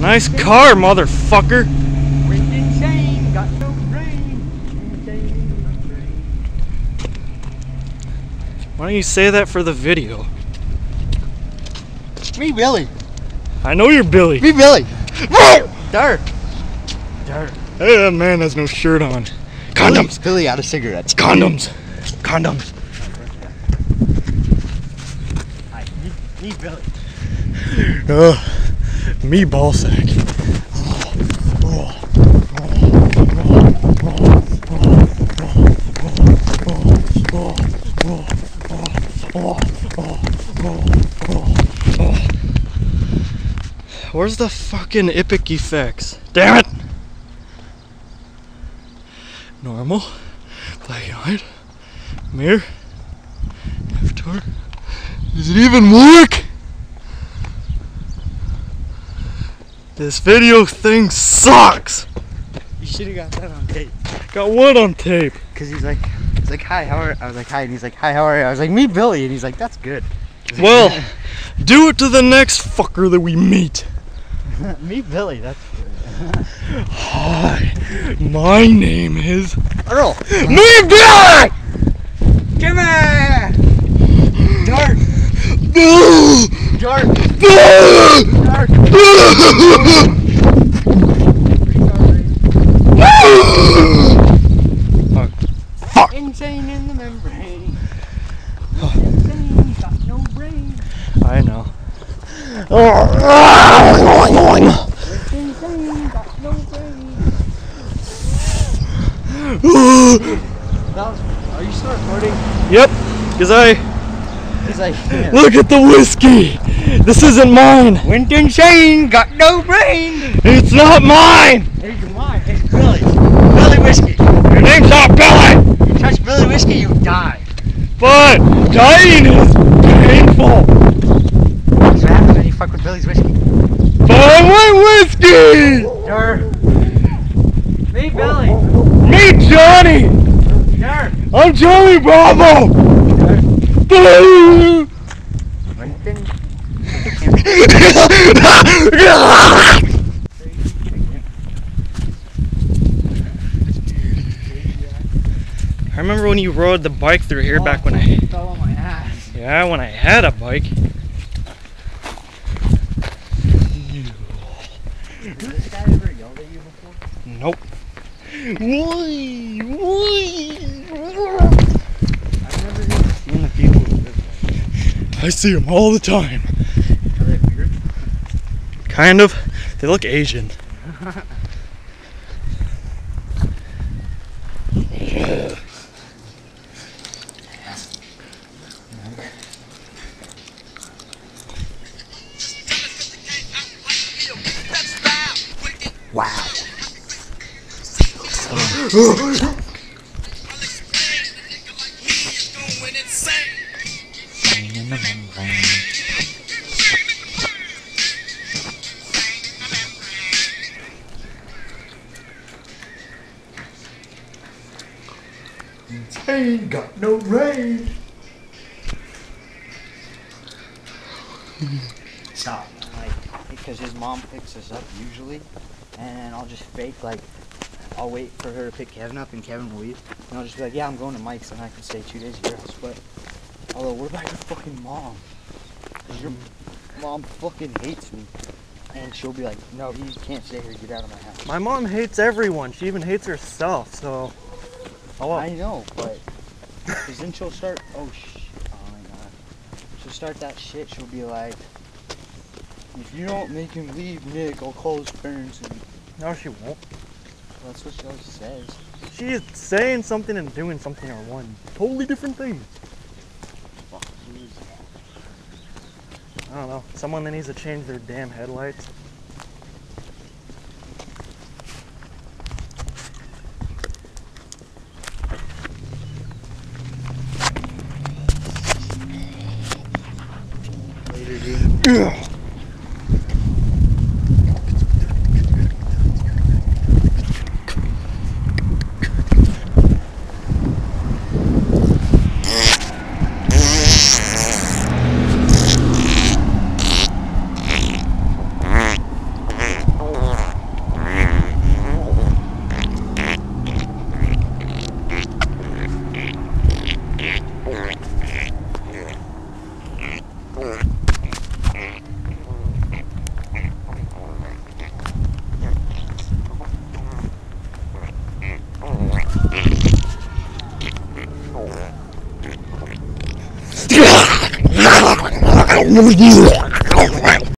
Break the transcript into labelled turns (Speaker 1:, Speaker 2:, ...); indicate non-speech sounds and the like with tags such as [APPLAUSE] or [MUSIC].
Speaker 1: Nice car, motherfucker.
Speaker 2: Wind and chain, got no brain. Wind and chain in my brain.
Speaker 1: Why don't you say that for the video?
Speaker 2: Me Billy.
Speaker 1: I know you're Billy.
Speaker 2: Me Billy. Dark. Dark.
Speaker 1: Hey, that man has no shirt on. Condoms.
Speaker 2: Billy out of cigarettes.
Speaker 1: Condoms. Condoms.
Speaker 2: Hi. Me, me Billy.
Speaker 1: Ugh. Me ball sack. Where's the fucking epic effects? Damn it! Normal, white, mirror, avatar. Does it even work? This video thing sucks.
Speaker 2: You should have got that on tape.
Speaker 1: Got what on tape?
Speaker 2: Cause he's like, he's like, hi, how are? I was like, hi, and he's like, hi, how are you? I was like, me Billy, and he's like, that's good. Like, [LAUGHS]
Speaker 1: Well, do it to the next fucker that we meet. [LAUGHS]
Speaker 2: me Billy, that's good.
Speaker 1: Hi, my name is
Speaker 2: Earl.
Speaker 1: Me Billy.
Speaker 2: Come here. Dark. [GASPS] Dark. Dark. [LAUGHS]
Speaker 1: Fuck.
Speaker 2: Insane in the membrane. Insane, got no brain.
Speaker 1: I know.
Speaker 2: Insane, got no brain. That was, are you still recording?
Speaker 1: Yep, because I
Speaker 2: He's like, yeah.
Speaker 1: look at the whiskey. This isn't mine.
Speaker 2: Winton Shane got no brain.
Speaker 1: It's not mine.
Speaker 2: It's come on. Hey, Billy. Billy Whiskey.
Speaker 1: Your name's not Billy.
Speaker 2: You touch Billy Whiskey, you die.
Speaker 1: But dying is painful.
Speaker 2: That's what happens when you fuck with Billy's Whiskey.
Speaker 1: But I want whiskey.
Speaker 2: Dur. Me, Billy.
Speaker 1: Me, Johnny.
Speaker 2: Dur.
Speaker 1: I'm Johnny Bravo.
Speaker 2: Winton.
Speaker 1: I remember when you rode the bike through here back when I, oh,
Speaker 2: fell on my ass.
Speaker 1: yeah, when I had a bike.
Speaker 2: Has this guy ever yelled at you before?
Speaker 1: Nope. Why? Why?
Speaker 2: I've never even seen the people who live there.
Speaker 1: I see them all the time.
Speaker 2: Are they weird?
Speaker 1: Kind of. They look Asian.
Speaker 2: Wow. Ain't got no rain. Stop. Like, because his mom picks us up usually, and I'll just fake like, I'll wait for her to pick Kevin up, and Kevin will leave, and I'll just be like, yeah, I'm going to Mike's, and I can stay two days at your house. But, although, what about your fucking mom? 'Cause your mom fucking hates me, and she'll be like, no, you can't stay here. Get out of my house.
Speaker 1: My mom hates everyone. She even hates herself. So, oh well.
Speaker 2: I know, but because then she'll start. Oh sh. Oh my god. She'll start that shit. She'll be like, if you don't make him leave, Nick, I'll call his parents. And
Speaker 1: No, she won't.
Speaker 2: that's what she always says.
Speaker 1: She is saying something and doing something are one totally different thing.
Speaker 2: Fuck, who is that?
Speaker 1: I don't know. Someone that needs to change their damn headlights.
Speaker 2: Later, dude.
Speaker 1: Yeah.